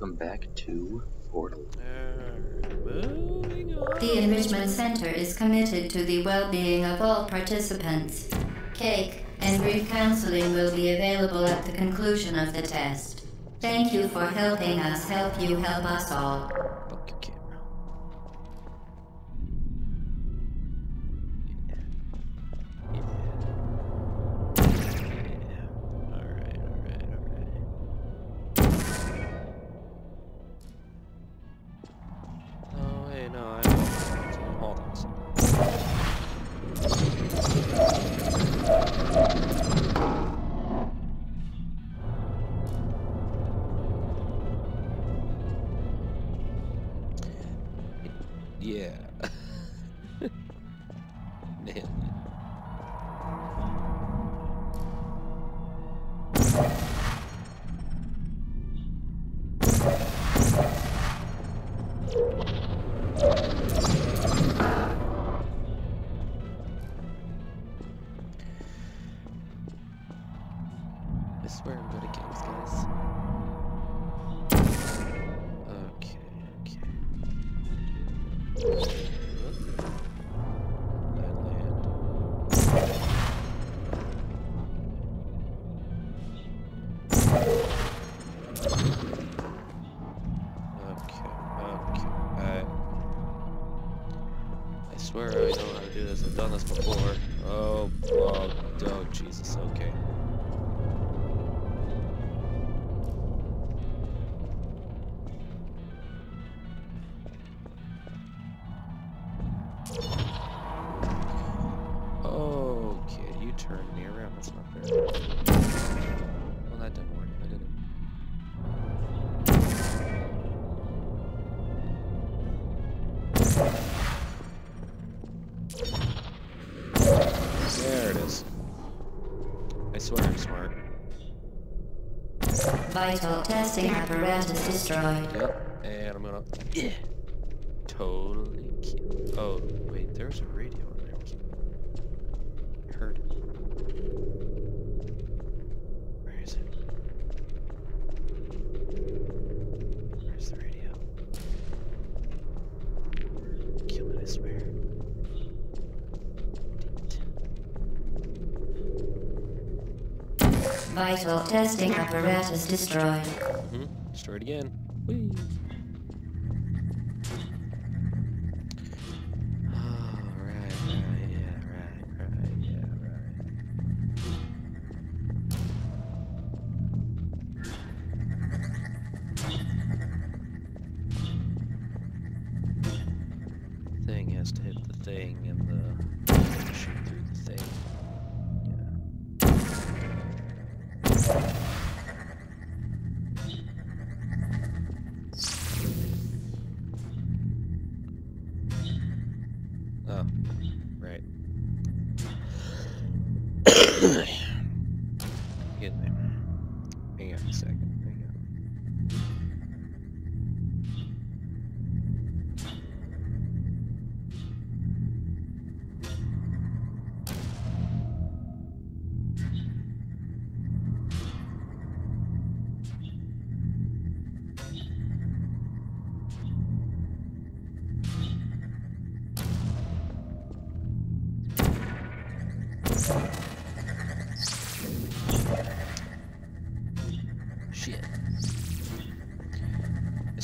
welcome back to Portal. The Enrichment Center is committed to the well-being of all participants. Cake and brief counseling will be available at the conclusion of the test. Thank you for helping us help you help us all. Yeah. Vital testing apparatus destroyed. Yep. And I'm gonna. Yeah. Totally kill. Oh, wait, there's a radio in there. I heard it. Where is it? Where's the radio? Kill it, I swear. Vital testing apparatus destroyed. Hmm? Destroy it again. Whee!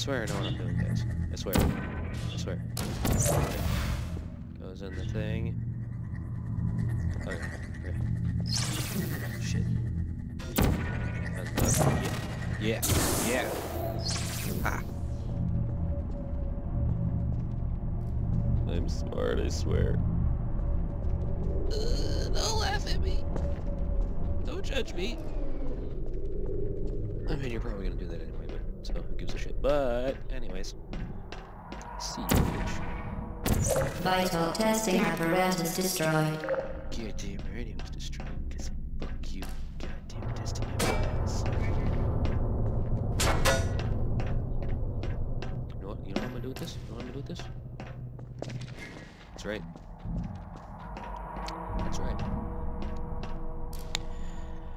Swear I know what I'm doing, guys. I swear. I swear. Goes in the thing. Okay. okay. Shit. Yeah. Yeah. Yeah. Ha. I'm smart, I swear. Uh, don't laugh at me. Don't judge me. I mean, you're probably gonna do that anyway, but so who gives a shit? But, anyways. See you, bitch. Vital testing apparatus destroyed. Goddamn radio was destroyed, because fuck you, goddamn testing apparatus. You know what? You know what I'm gonna do with this? You know what I'm gonna do with this? That's right. That's right.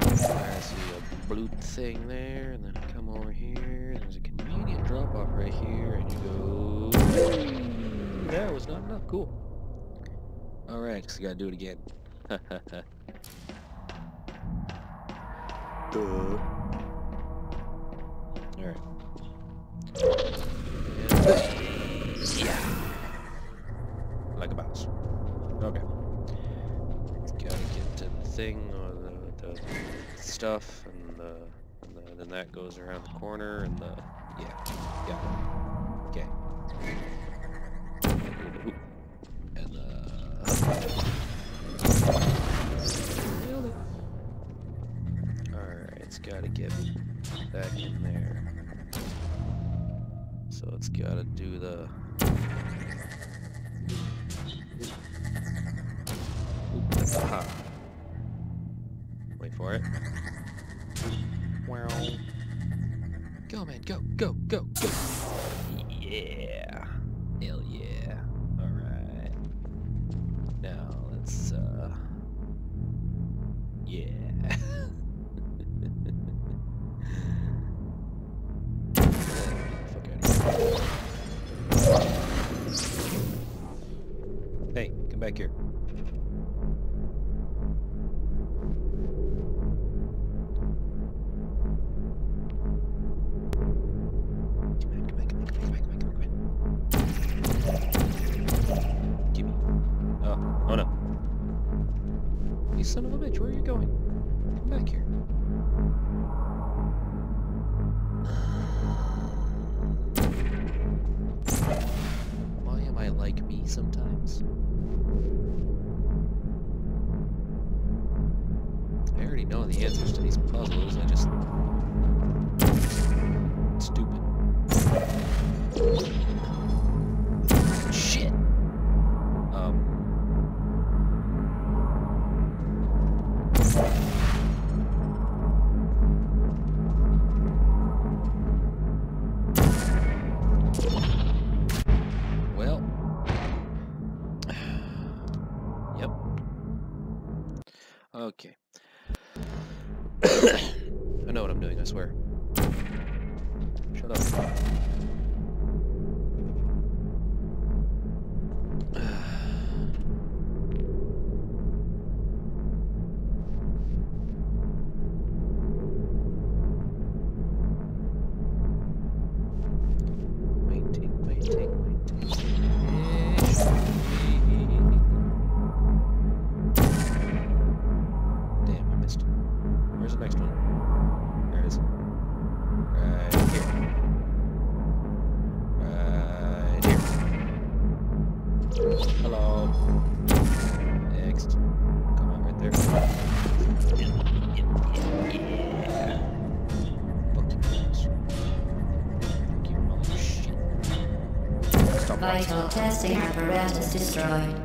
I see a blue thing there, and then I come over here, there's a drop off right here, and you go. That was not enough. Cool. All right, so you gotta do it again. Duh. All right. yeah. Like a boss. Okay. Gotta get to the thing or the, the stuff, and, the, and the, then that goes around the corner, and the yeah, yeah. Okay. And it. Alright, it's gotta get back in there. So it's gotta do the. Oop, go, go, son of a bitch, where are you going? Come back here. Why am I like me sometimes? Vital apparatus destroyed.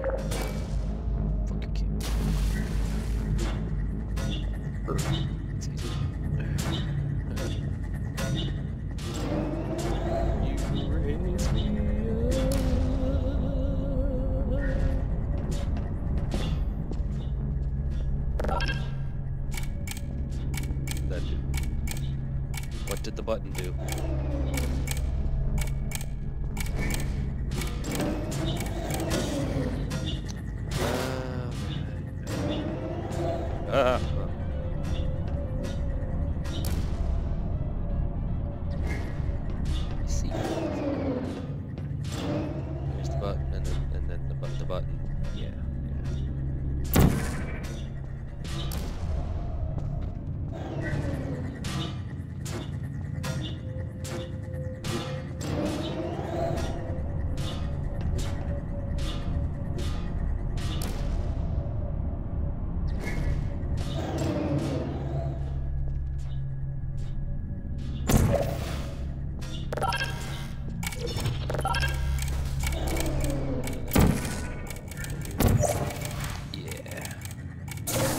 Yeah.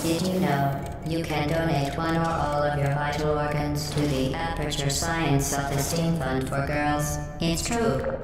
Did you know you can donate one or all of your vital organs to the Aperture Science Self-Esteem Fund for Girls? It's true.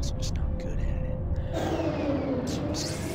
Also just not good at it. So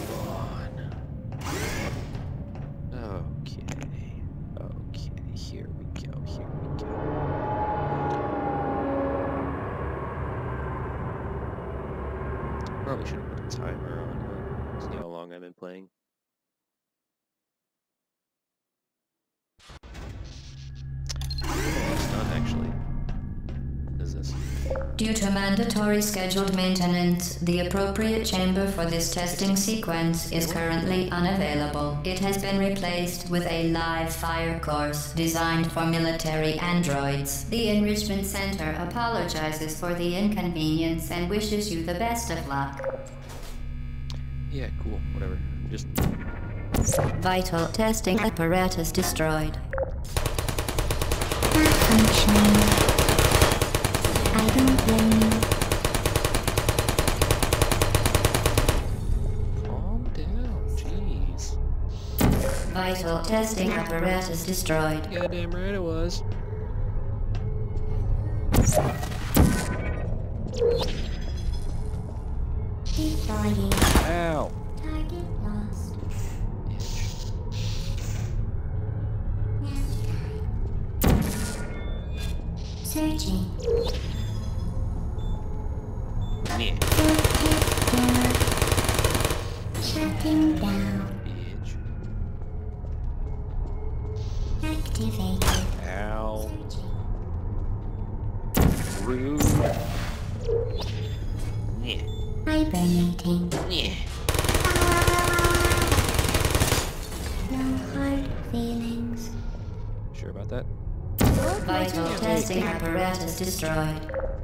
Due to mandatory scheduled maintenance, the appropriate chamber for this testing sequence is currently unavailable. It has been replaced with a live fire course designed for military androids. The Enrichment Center apologizes for the inconvenience and wishes you the best of luck. Yeah, cool, whatever. Just Vital testing apparatus destroyed. Malfunctioning. I don't blame you. Calm down, jeez. Vital testing apparatus destroyed. Goddamn right it was. Deploying. Ow! Target lost. Searching. Testing apparatus destroyed.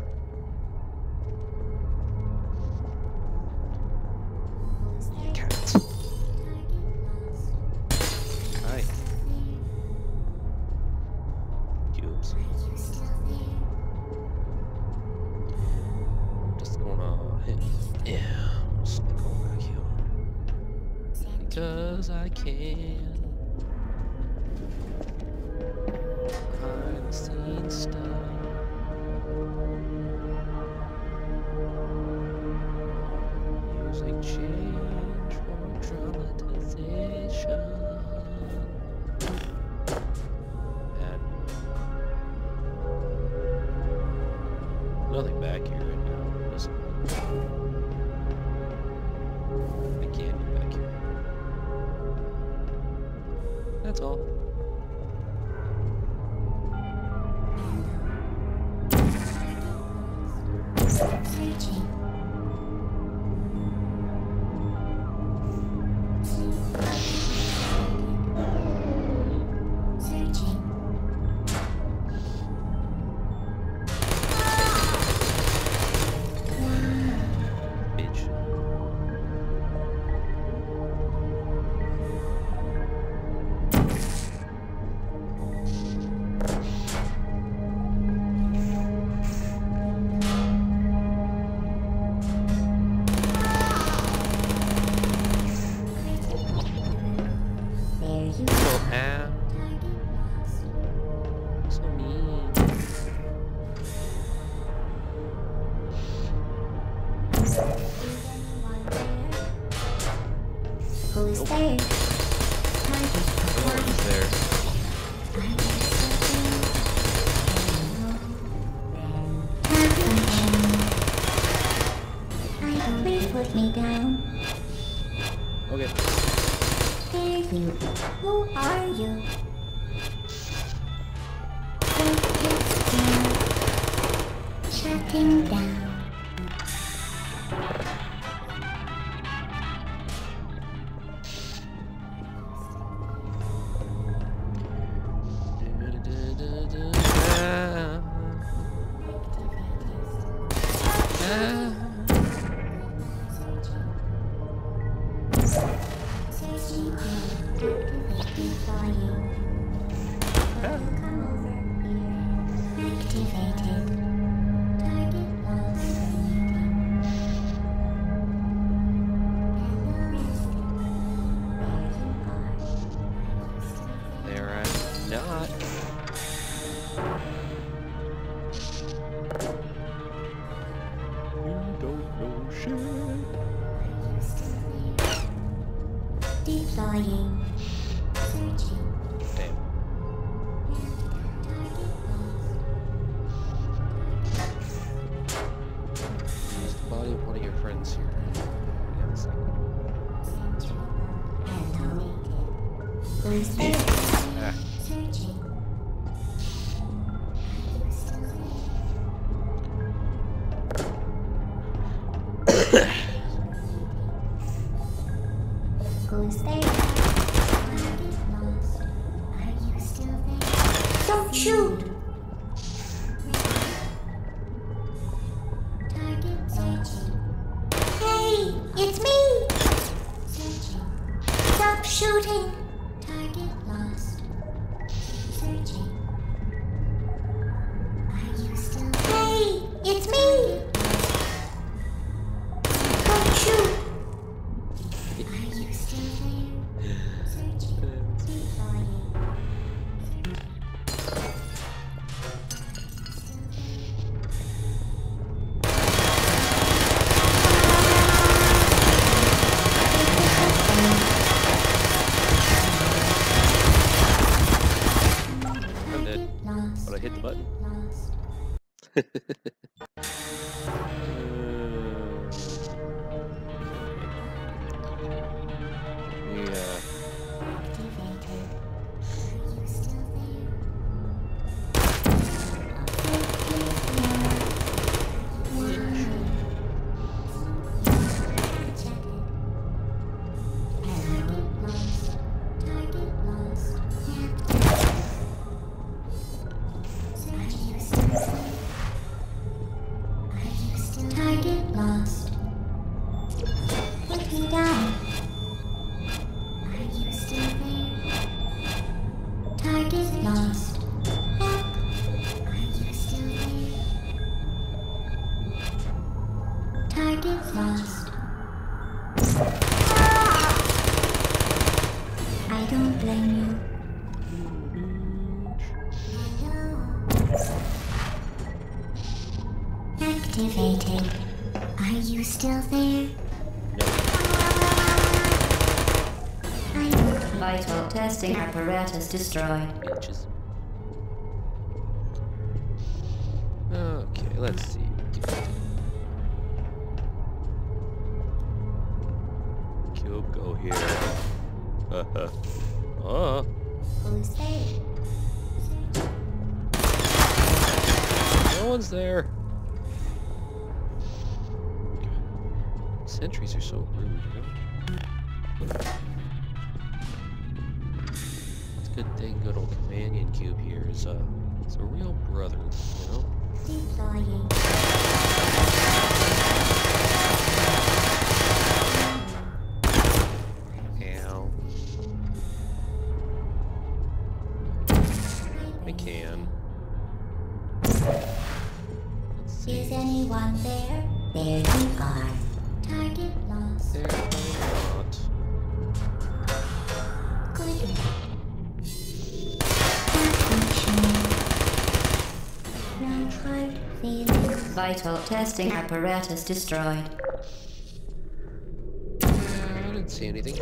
Searching. Please put me down. Okay. You. Who are you? Not. Stop shooting! Target apparatus destroyed. Bitches. Okay, let's see. Cube, go here. Uh-huh. Oh, Who's no one's there. Sentries are so rude, a good thing good old companion cube here is uh, it's a real brother, you know? Deploying. Vital testing apparatus destroyed. I didn't see anything.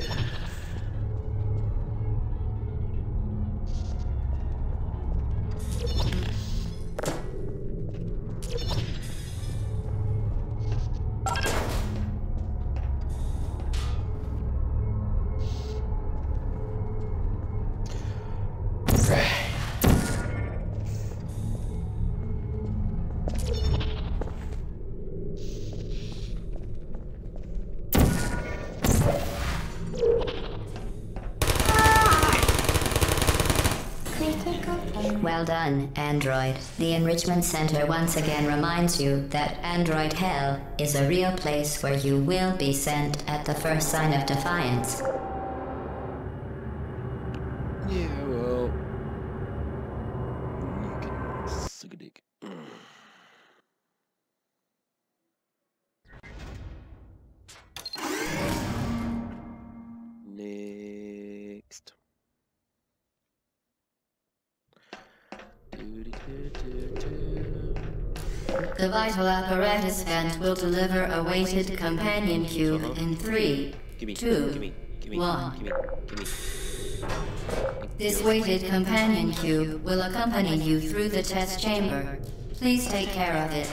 Android. The Enrichment Center once again reminds you that Android Hell is a real place where you will be sent at the first sign of defiance. The vital apparatus vent will deliver a weighted companion cube in three, two, one. This weighted companion cube will accompany you through the test chamber. Please take care of it.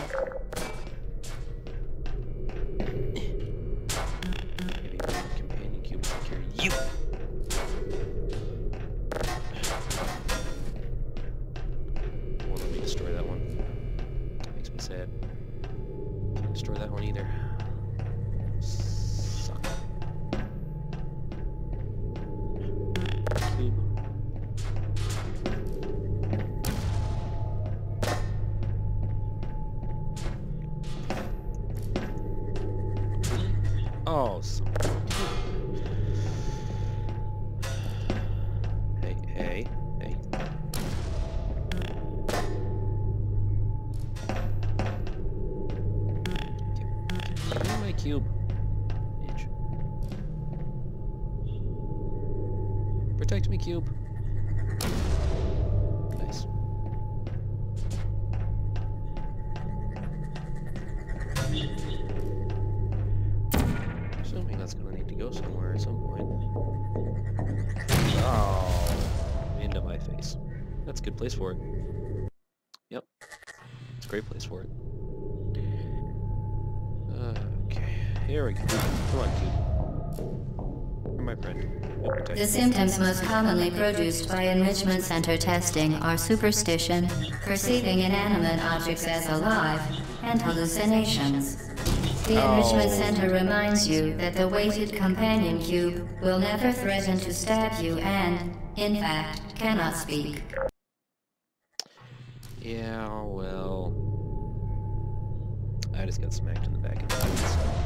Oh, most commonly produced by enrichment center testing are superstition, perceiving inanimate objects as alive, and hallucinations. The enrichment Oh. center reminds you that the weighted companion cube will never threaten to stab you and, in fact, cannot speak. Yeah, well. I just got smacked in the back of the face.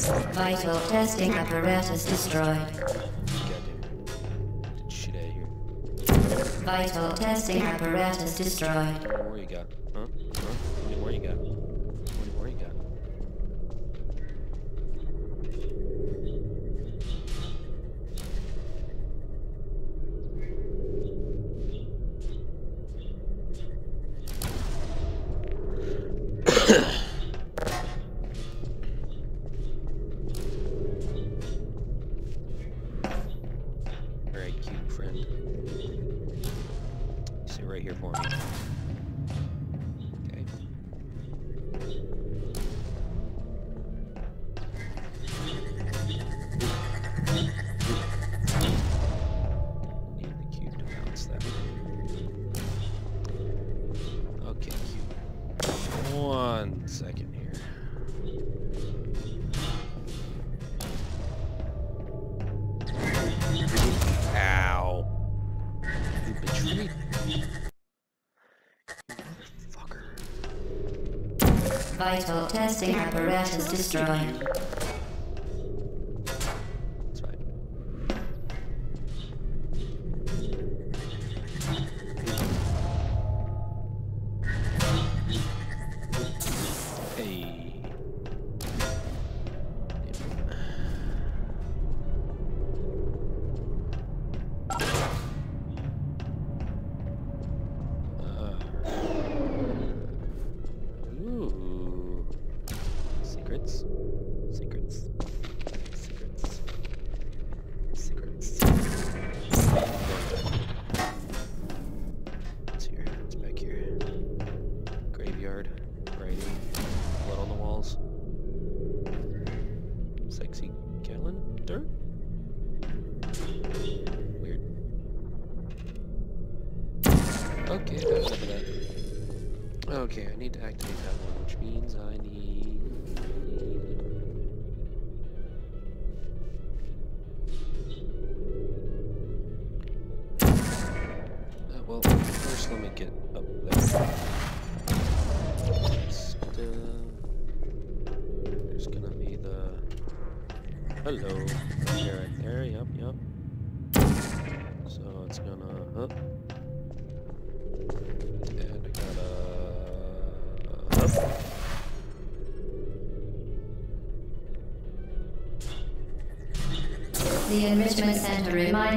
Vital testing apparatus destroyed. Shit out of here. Vital testing apparatus destroyed. More you got? Huh? Vital testing apparatus destroyed. Okay, that. Okay, I need to activate that one, which means I need...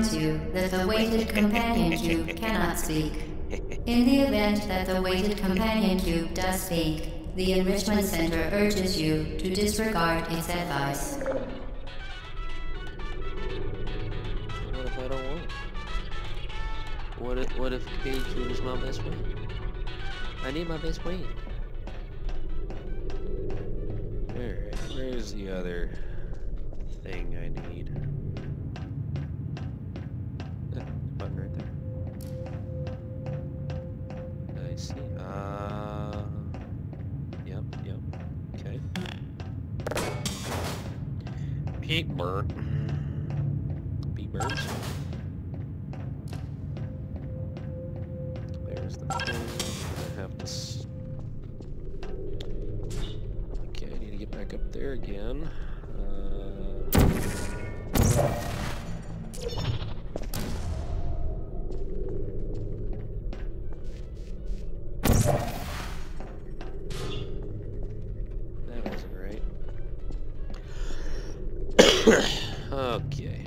reminds you that the weighted companion cube cannot speak. In the event that the weighted companion cube does speak, the Enrichment Center urges you to disregard its advice. What if I don't want it? What if, what if Cage is my best friend? I need my best friend. Alright, where's the other thing I need? Okay.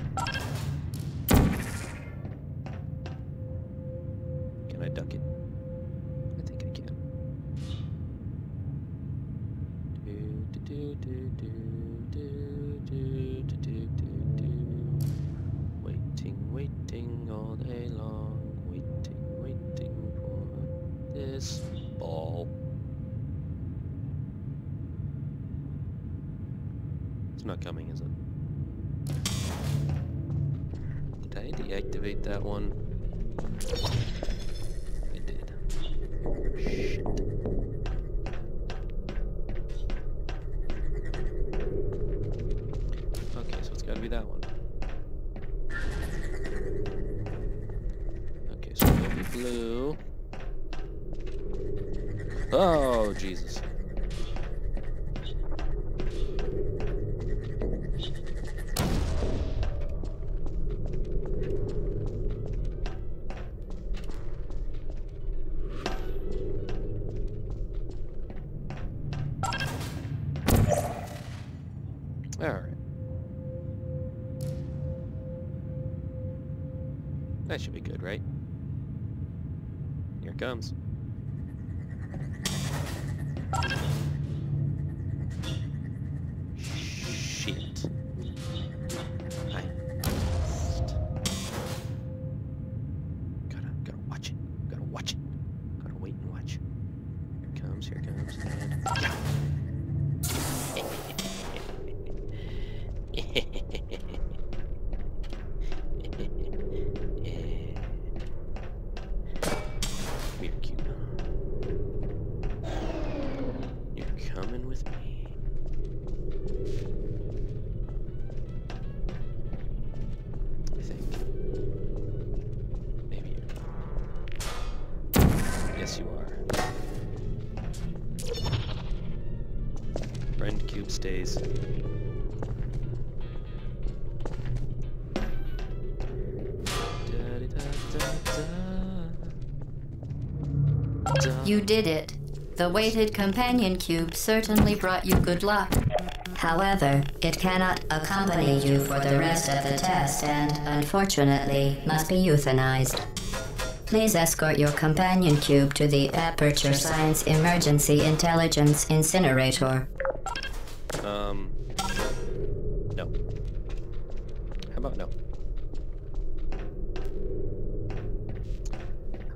It comes. You did it. The weighted companion cube certainly brought you good luck. However, it cannot accompany you for the rest of the test and, unfortunately, must be euthanized. Please escort your companion cube to the Aperture Science Emergency Intelligence Incinerator. Um. No. How about no?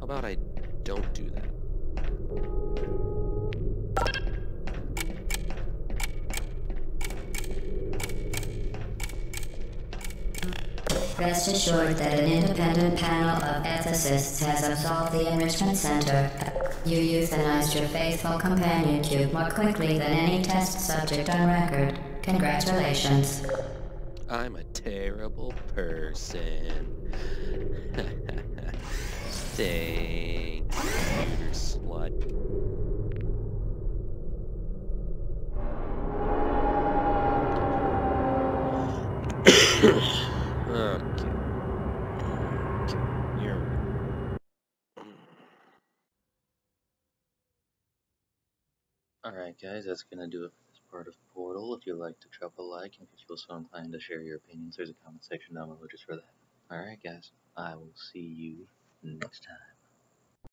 How about I don't do that? Rest assured that an independent panel of ethicists has absolved the Enrichment Center. You euthanized your faithful companion cube more quickly than any test subject on record. Congratulations. I'm a terrible person. Thanks, computer slut. okay. Okay. You're Alright guys, that's gonna do it for this part of Portal. If you like to drop a like and if you feel so inclined to share your opinions, there's a comment section down below just for that. Alright guys, I will see you next time.